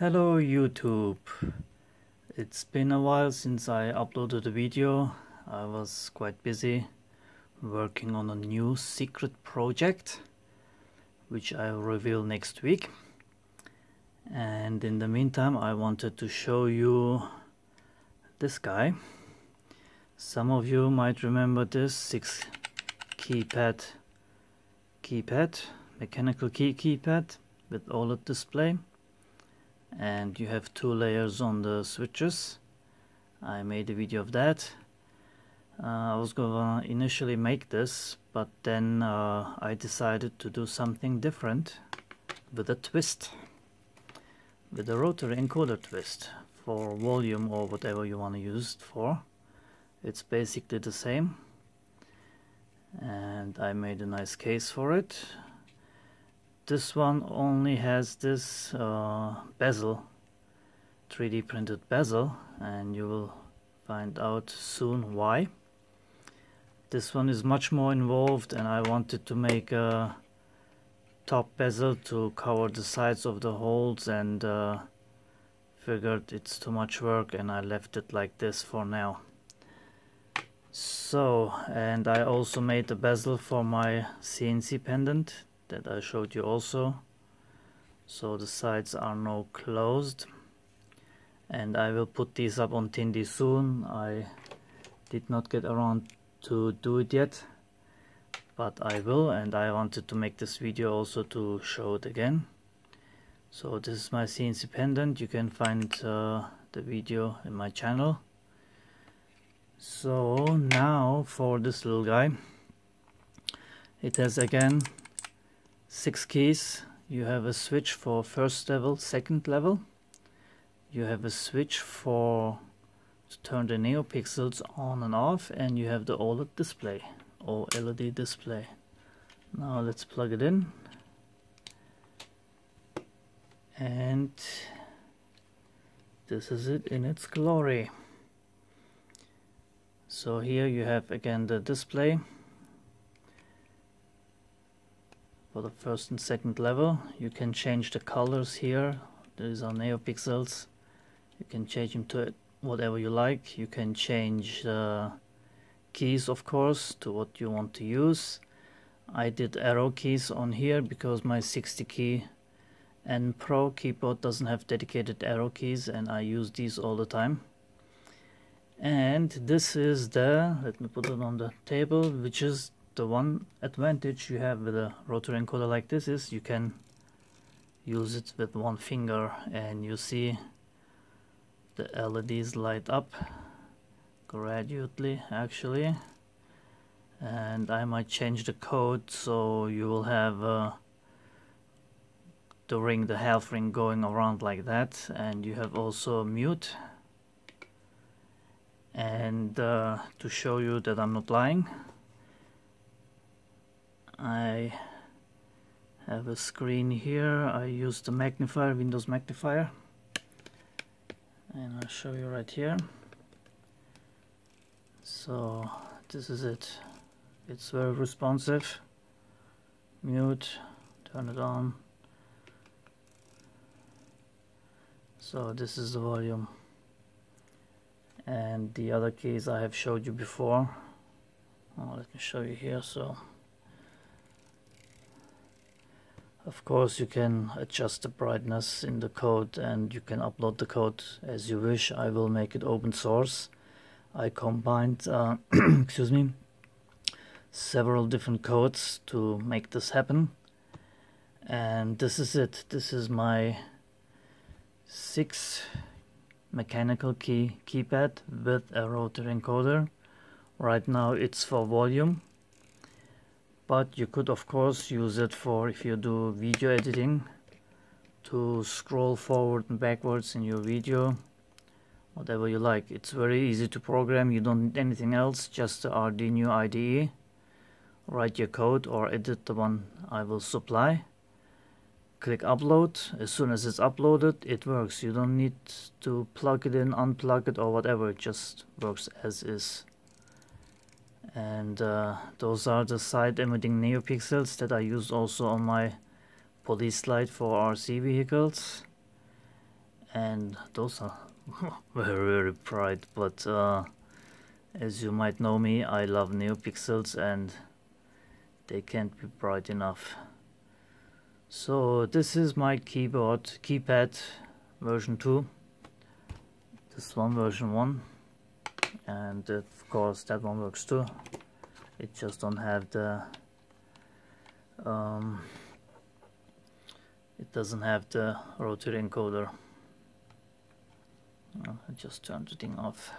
Hello YouTube. It's been a while since I uploaded a video. I was quite busy working on a new secret project which I'll reveal next week. And in the meantime I wanted to show you this guy. Some of you might remember this 6 keypad keypad, mechanical key keypad with OLED display and you have two layers on the switches. I made a video of that. Uh, I was gonna initially make this but then uh, I decided to do something different with a twist with a rotary encoder twist for volume or whatever you want to use it for. It's basically the same. And I made a nice case for it this one only has this uh, bezel 3D printed bezel and you will find out soon why. This one is much more involved and I wanted to make a top bezel to cover the sides of the holes and uh, figured it's too much work and I left it like this for now. So and I also made a bezel for my CNC pendant that I showed you also. So the sides are now closed. And I will put these up on Tindie soon. I did not get around to do it yet but I will. And I wanted to make this video also to show it again. So this is my CNC pendant. You can find uh, the video in my channel. So now for this little guy. It has again six keys. You have a switch for first level second level. You have a switch for to turn the neopixels on and off and you have the OLED display or LED display. Now let's plug it in. And this is it in its glory. So here you have again the display for the first and second level. You can change the colors here. These are neopixels. You can change them to whatever you like. You can change the keys of course to what you want to use. I did arrow keys on here because my 60 key Anne Pro keyboard doesn't have dedicated arrow keys and I use these all the time. And this is the let me put it on the table which is the one advantage you have with a rotary encoder like this is you can use it with one finger and you see the LEDs light up gradually actually. And I might change the code so you will have uh, the ring the half ring going around like that. And you have also mute. And uh, to show you that I'm not lying I have a screen here. I use the magnifier Windows magnifier. And I'll show you right here. So this is it. It's very responsive. Mute turn it on. So this is the volume. And the other keys I have showed you before. Oh, let me show you here so of course you can adjust the brightness in the code and you can upload the code as you wish. I will make it open source. I combined uh, excuse me several different codes to make this happen. And this is it. This is my six mechanical key keypad with a rotary encoder. Right now it's for volume but you could of course use it for if you do video editing to scroll forward and backwards in your video whatever you like. It's very easy to program. You don't need anything else just the Arduino IDE write your code or edit the one I will supply. Click upload. As soon as it's uploaded it works. You don't need to plug it in unplug it or whatever. It just works as is and uh, those are the side emitting neopixels that I use also on my police light for RC vehicles. And those are very very bright but uh, as you might know me I love NeoPixels and they can't be bright enough. So this is my keyboard keypad version 2 this one version 1 and of course that one works too. It just don't have the um, it doesn't have the rotary encoder. I just turned the thing off.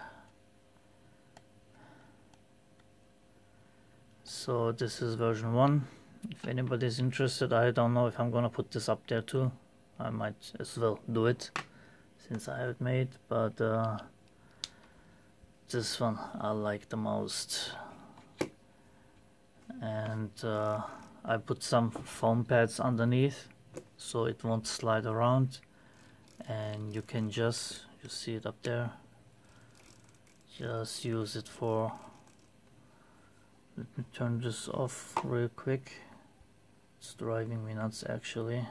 So this is version 1 if anybody's interested I don't know if I'm gonna put this up there too. I might as well do it since I have it made but uh, this one I like the most. And uh, I put some foam pads underneath so it won't slide around. And you can just you see it up there? Just use it for let me turn this off real quick. It's driving me nuts actually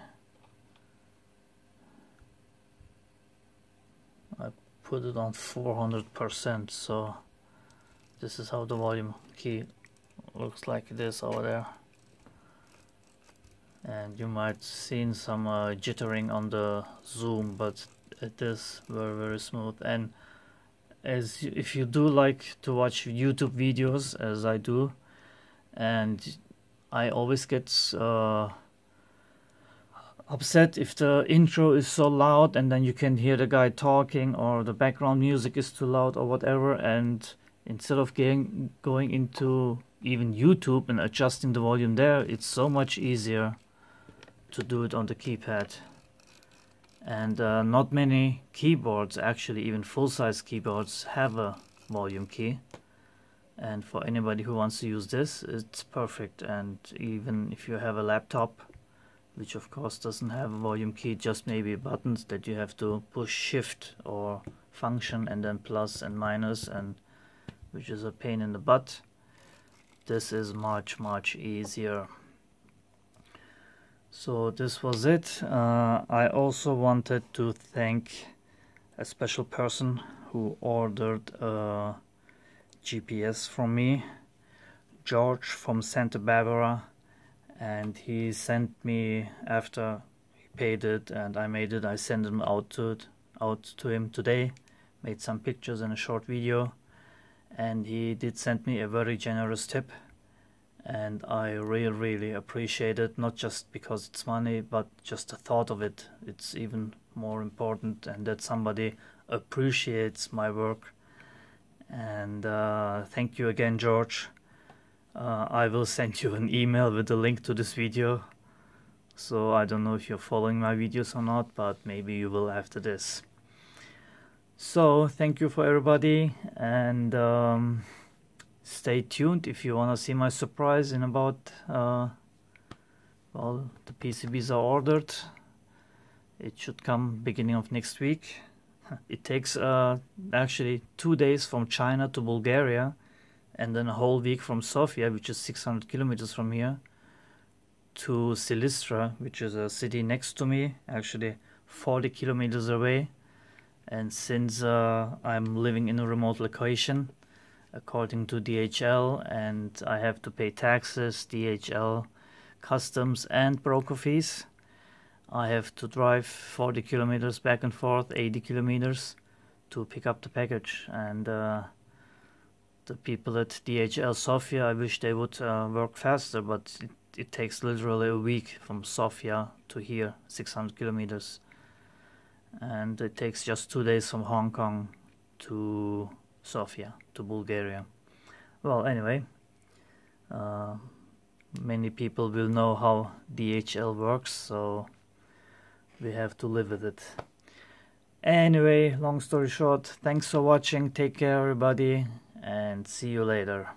I put it on 400% so this is how the volume key looks like this over there. And you might seen some uh, jittering on the zoom but it is very very smooth. And as you, if you do like to watch YouTube videos as I do and I always get uh, upset if the intro is so loud and then you can hear the guy talking or the background music is too loud or whatever. And instead of getting, going into even YouTube and adjusting the volume there it's so much easier to do it on the keypad. And uh, not many keyboards actually even full-size keyboards have a volume key. And for anybody who wants to use this it's perfect. And even if you have a laptop which of course doesn't have a volume key just maybe buttons that you have to push shift or function and then plus and minus and which is a pain in the butt. This is much much easier. So this was it. Uh, I also wanted to thank a special person who ordered a GPS from me George from Santa Barbara and he sent me after he paid it and I made it. I sent him out to it, out to him today. Made some pictures and a short video. And he did send me a very generous tip. And I really really appreciate it not just because it's money but just the thought of it. It's even more important and that somebody appreciates my work. And uh, thank you again George uh, I will send you an email with the link to this video. So I don't know if you're following my videos or not but maybe you will after this. So thank you for everybody and um, stay tuned if you want to see my surprise in about uh, well the PCBs are ordered. It should come beginning of next week. It takes uh, actually two days from China to Bulgaria and then a whole week from Sofia which is 600 kilometers from here to Silistra which is a city next to me actually 40 kilometers away and since uh, I'm living in a remote location according to DHL and I have to pay taxes, DHL, customs and broker fees. I have to drive 40 kilometers back and forth, 80 kilometers to pick up the package and uh, the people at DHL Sofia, I wish they would uh, work faster, but it, it takes literally a week from Sofia to here, 600 kilometers. And it takes just two days from Hong Kong to Sofia to Bulgaria. Well, anyway, uh, many people will know how DHL works, so we have to live with it. Anyway, long story short, thanks for watching, take care everybody, and see you later.